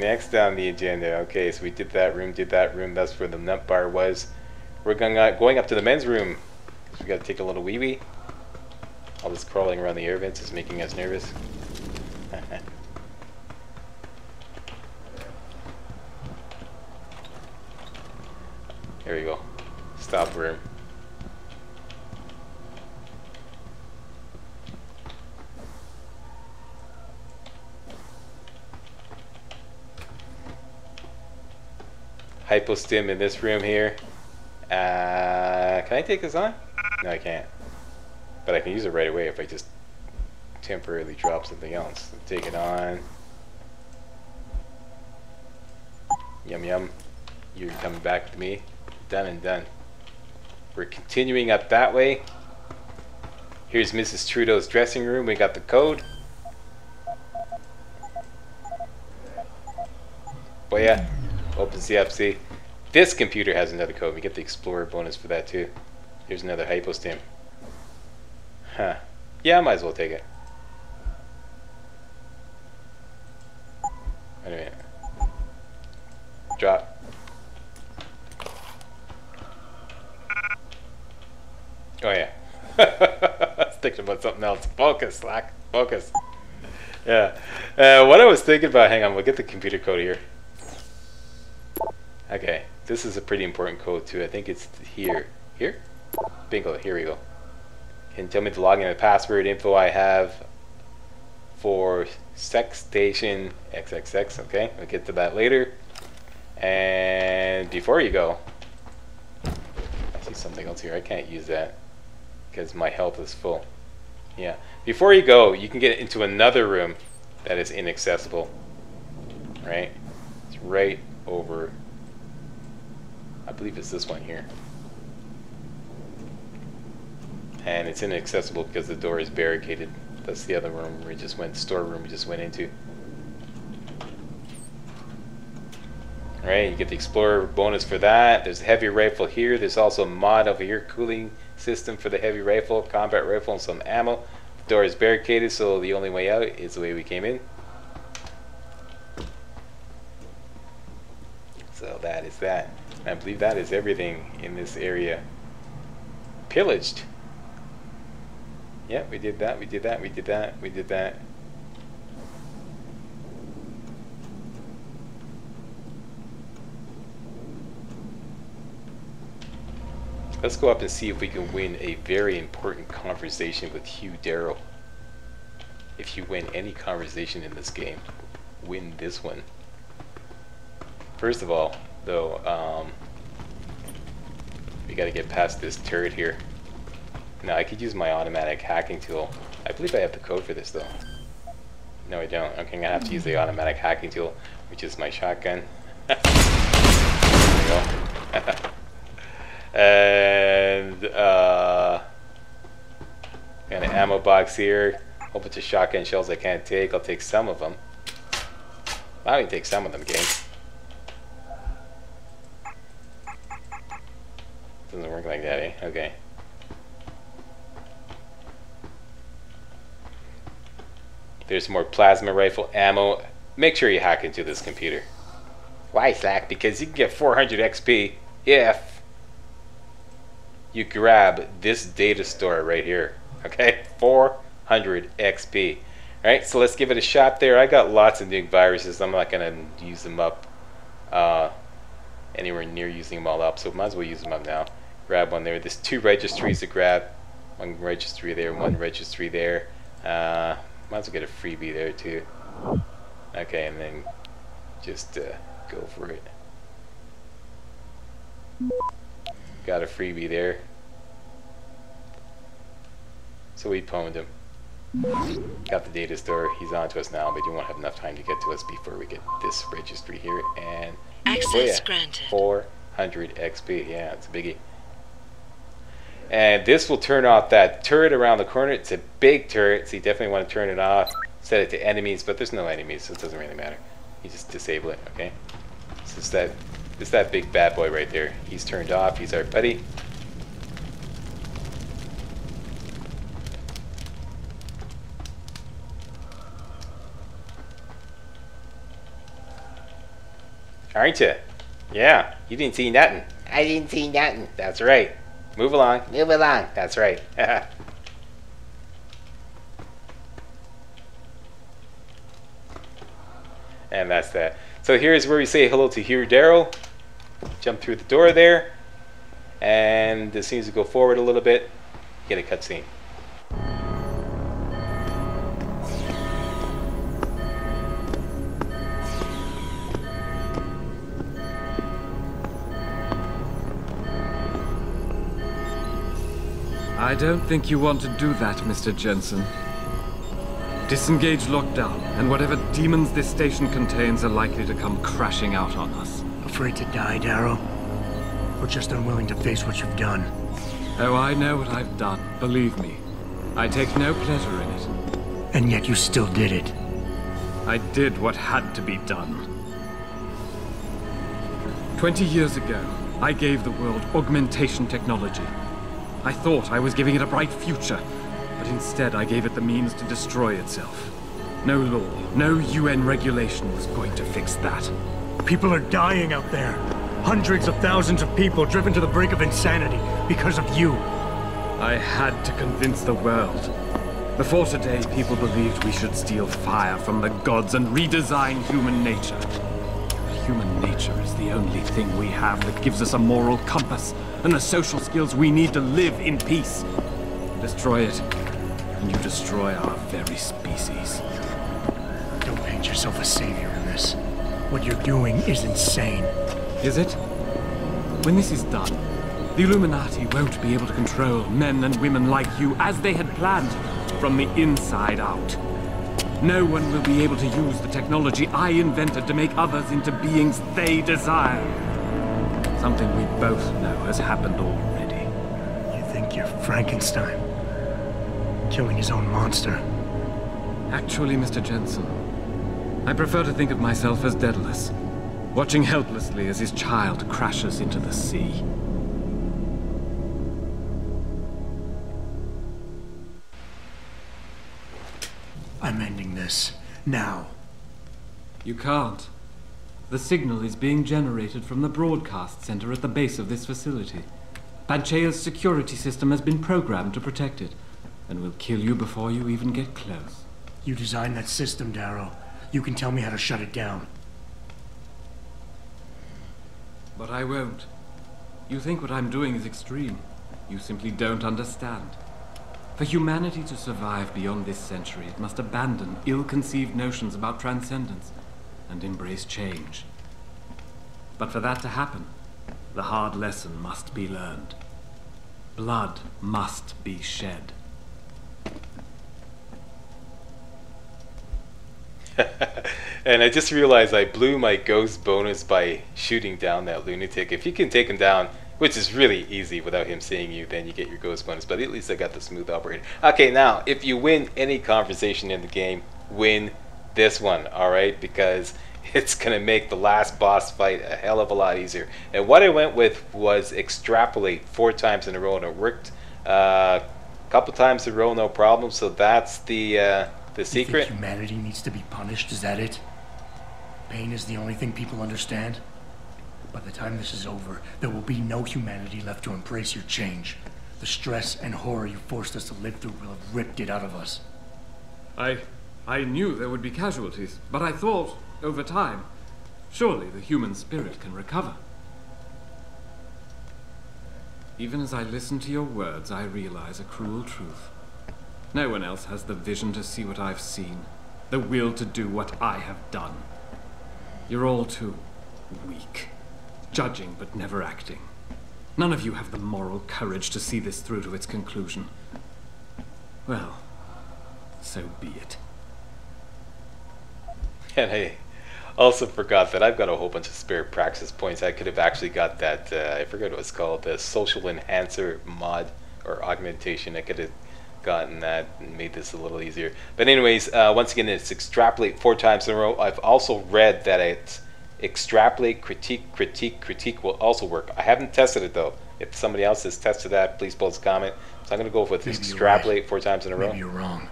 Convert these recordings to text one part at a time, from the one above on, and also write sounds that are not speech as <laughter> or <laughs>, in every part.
next on the agenda. Okay, so we did that room, did that room. That's where the nut bar was. We're going uh, going up to the men's room. We got to take a little wee wee. All this crawling around the air vents is making us nervous. <laughs> Here we go. Stop room. Hypostim in this room here. Uh, can I take this on? No, I can't. But I can use it right away if I just temporarily drop something else. Take it on. Yum yum. You're coming back to me. Done and done. We're continuing up that way. Here's Mrs. Trudeau's dressing room. We got the code. Oh yeah. See, this computer has another code. We get the Explorer bonus for that too. Here's another hypostim. Huh. Yeah, I might as well take it. Wait a minute. Drop. Oh yeah. I was <laughs> thinking about something else. Focus, Slack. Focus. Yeah. Uh, what I was thinking about, hang on, we'll get the computer code here. Okay, this is a pretty important code too. I think it's here. Here? Bingo, here we go. Can tell me the login and password info I have for sex station XXX. Okay, we'll get to that later. And before you go, I see something else here. I can't use that because my health is full. Yeah. Before you go, you can get into another room that is inaccessible. Right? It's right over I believe it's this one here. And it's inaccessible because the door is barricaded. That's the other room we just went, storeroom we just went into. Alright, you get the Explorer bonus for that. There's a heavy rifle here. There's also a mod over here, cooling system for the heavy rifle, combat rifle, and some ammo. The door is barricaded, so the only way out is the way we came in. So that is that. I believe that is everything in this area. Pillaged. Yeah, we did that, we did that, we did that, we did that. Let's go up and see if we can win a very important conversation with Hugh Darrow. If you win any conversation in this game, win this one. First of all, though, um, we gotta get past this turret here. Now, I could use my automatic hacking tool. I believe I have the code for this, though. No, I don't. Okay, I'm gonna have to use the automatic hacking tool, which is my shotgun. <laughs> there we go. <laughs> and, uh, got an ammo box here. A whole bunch of shotgun shells I can't take. I'll take some of them. I can take some of them, game. Doesn't work like that, eh? Okay. There's more plasma rifle ammo. Make sure you hack into this computer. Why, Slack? Because you can get 400 XP if you grab this data store right here. Okay? 400 XP. Alright, so let's give it a shot there. I got lots of new viruses. I'm not going to use them up uh, anywhere near using them all up, so might as well use them up now grab one there. There's two registries to grab. One registry there, one registry there. Uh, might as well get a freebie there too. Okay, and then just uh, go for it. Got a freebie there. So we pwned him. Got the data store. He's on to us now, but you won't have enough time to get to us before we get this registry here. And access oh yeah, granted. 400 XP. Yeah, it's a biggie. And this will turn off that turret around the corner. It's a big turret, so you definitely want to turn it off. Set it to enemies, but there's no enemies, so it doesn't really matter. You just disable it, okay? So it's that, it's that big bad boy right there. He's turned off. He's our buddy. aren't you? Yeah, you didn't see nothing. I didn't see nothing. That's right. Move along. Move along. That's right. <laughs> and that's that. So here's where we say hello to Hugh Darrow. Jump through the door there. And soon as you go forward a little bit, get a cutscene. I don't think you want to do that, Mr. Jensen. Disengage lockdown, and whatever demons this station contains are likely to come crashing out on us. Afraid to die, Darrow? Or just unwilling to face what you've done? Oh, I know what I've done, believe me. I take no pleasure in it. And yet you still did it. I did what had to be done. Twenty years ago, I gave the world augmentation technology. I thought I was giving it a bright future, but instead I gave it the means to destroy itself. No law, no UN regulation was going to fix that. People are dying out there. Hundreds of thousands of people driven to the brink of insanity because of you. I had to convince the world. Before today, people believed we should steal fire from the gods and redesign human nature. But human nature is the only thing we have that gives us a moral compass and the social skills we need to live in peace. Destroy it, and you destroy our very species. Don't paint yourself a savior in this. What you're doing is insane. Is it? When this is done, the Illuminati won't be able to control men and women like you as they had planned, from the inside out. No one will be able to use the technology I invented to make others into beings they desire. Something we both know has happened already. You think you're Frankenstein? Killing his own monster? Actually, Mr. Jensen, I prefer to think of myself as Daedalus, watching helplessly as his child crashes into the sea. I'm ending this. Now. You can't. The signal is being generated from the broadcast center at the base of this facility. Panchaea's security system has been programmed to protect it, and will kill you before you even get close. You designed that system, Darrow. You can tell me how to shut it down. But I won't. You think what I'm doing is extreme. You simply don't understand. For humanity to survive beyond this century, it must abandon ill-conceived notions about transcendence and embrace change. But for that to happen, the hard lesson must be learned. Blood must be shed. <laughs> and I just realized I blew my ghost bonus by shooting down that lunatic. If you can take him down, which is really easy without him seeing you, then you get your ghost bonus. But at least I got the smooth operator. Okay, now, if you win any conversation in the game, win this one, alright? Because <laughs> it's going to make the last boss fight a hell of a lot easier. And what I went with was extrapolate four times in a row, and it worked a uh, couple times in a row, no problem. So that's the uh, the secret. You think humanity needs to be punished? Is that it? Pain is the only thing people understand. By the time this is over, there will be no humanity left to embrace your change. The stress and horror you forced us to live through will have ripped it out of us. I... I knew there would be casualties, but I thought, over time, surely the human spirit can recover. Even as I listen to your words, I realize a cruel truth. No one else has the vision to see what I've seen, the will to do what I have done. You're all too weak, judging but never acting. None of you have the moral courage to see this through to its conclusion. Well, so be it. I also forgot that I've got a whole bunch of spare praxis points. I could have actually got that, uh, I forget what it's called, the social enhancer mod or augmentation. I could have gotten that and made this a little easier. But anyways, uh, once again, it's extrapolate four times in a row. I've also read that it's extrapolate, critique, critique, critique will also work. I haven't tested it though. If somebody else has tested that, please post a comment. So I'm going to go with Maybe extrapolate right. four times in a row. Maybe you're wrong.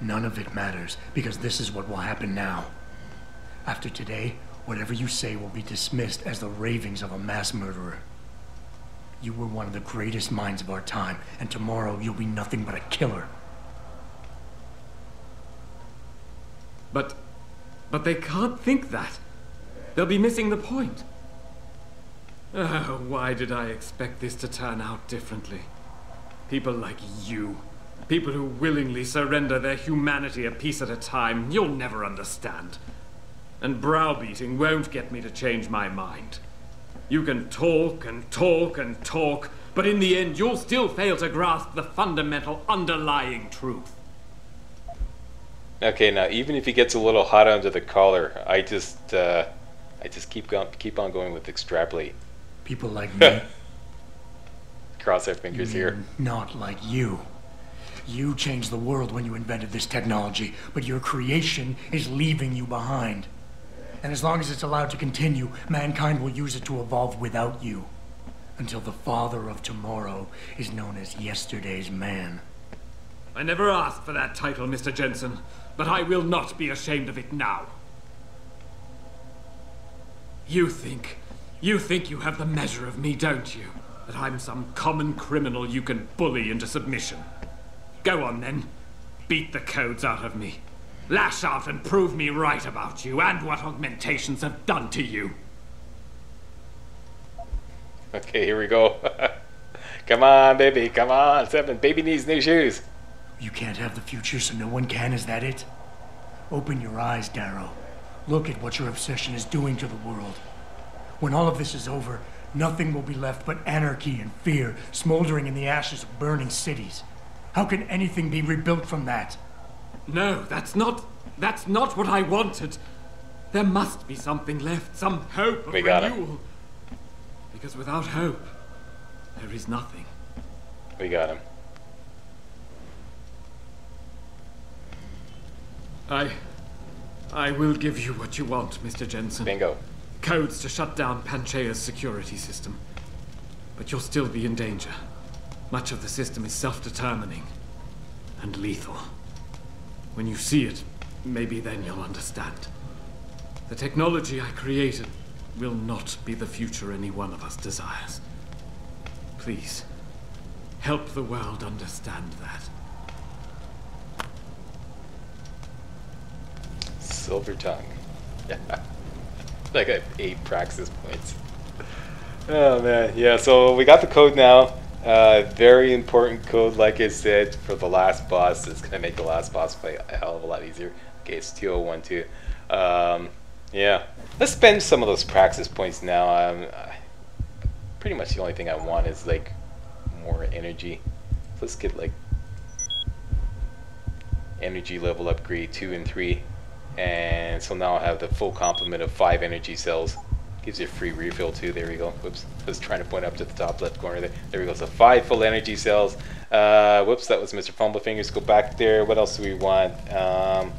None of it matters, because this is what will happen now. After today, Whatever you say will be dismissed as the ravings of a mass murderer. You were one of the greatest minds of our time, and tomorrow you'll be nothing but a killer. But. But they can't think that. They'll be missing the point. Oh, why did I expect this to turn out differently? People like you. People who willingly surrender their humanity a piece at a time. You'll never understand. And browbeating won't get me to change my mind. You can talk and talk and talk, but in the end, you'll still fail to grasp the fundamental underlying truth. Okay, now even if he gets a little hot under the collar, I just, uh, I just keep going, keep on going with extrapolate. People like <laughs> me. Cross our fingers here. Not like you. You changed the world when you invented this technology, but your creation is leaving you behind. And as long as it's allowed to continue, mankind will use it to evolve without you. Until the father of tomorrow is known as yesterday's man. I never asked for that title, Mr. Jensen, but I will not be ashamed of it now. You think, you think you have the measure of me, don't you? That I'm some common criminal you can bully into submission. Go on then. Beat the codes out of me. Lash out and prove me right about you and what augmentations have done to you. Okay, here we go. <laughs> come on, baby, come on, seven. Baby needs new shoes. You can't have the future, so no one can, is that it? Open your eyes, Darrow. Look at what your obsession is doing to the world. When all of this is over, nothing will be left but anarchy and fear smoldering in the ashes of burning cities. How can anything be rebuilt from that? No, that's not. That's not what I wanted. There must be something left, some hope of We got renewal. Because without hope, there is nothing. We got him. I. I will give you what you want, Mr. Jensen. Bingo. Codes to shut down Panchaea's security system. But you'll still be in danger. Much of the system is self determining and lethal. When you see it, maybe then you'll understand. The technology I created will not be the future any one of us desires. Please, help the world understand that. Silver tongue. Yeah. <laughs> like I have eight praxis points. Oh man, yeah. So we got the code now. Uh, very important code, like I said, for the last boss. It's gonna make the last boss fight a hell of a lot easier. Okay, it's 2012. Um, yeah, let's spend some of those praxis points now. Um, pretty much the only thing I want is like more energy. Let's get like energy level upgrade two and three, and so now I have the full complement of five energy cells. Gives you a free refill too. There we go. Whoops. I was trying to point up to the top left corner there. There we go. So five full energy cells. Uh, whoops, that was Mr. Fumblefingers. Go back there. What else do we want? Um,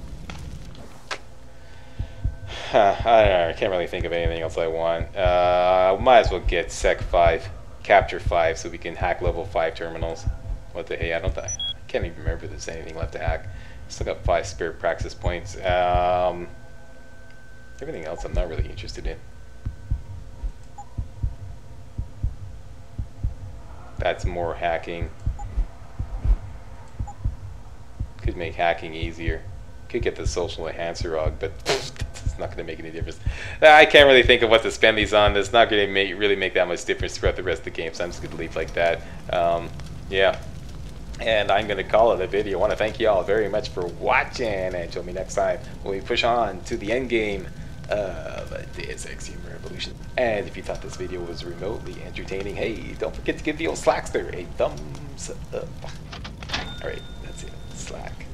huh, I don't know. I can't really think of anything else I want. Uh, might as well get Sec 5, Capture 5, so we can hack level 5 terminals. What the hey? I don't. I can't even remember if there's anything left to hack. Still got five spare praxis points. Um, everything else I'm not really interested in. That's more hacking. Could make hacking easier. Could get the social enhancer aug, but <laughs> it's not going to make any difference. I can't really think of what to spend these on. It's not going to really make that much difference throughout the rest of the game, so I'm just going to leave like that. Um, yeah. And I'm going to call it a video. I want to thank you all very much for watching, and join me next time when we push on to the end game of Deus Ex Human Revolution. And if you thought this video was remotely entertaining, hey, don't forget to give the old Slackster a thumbs up. Alright, that's it. Slack.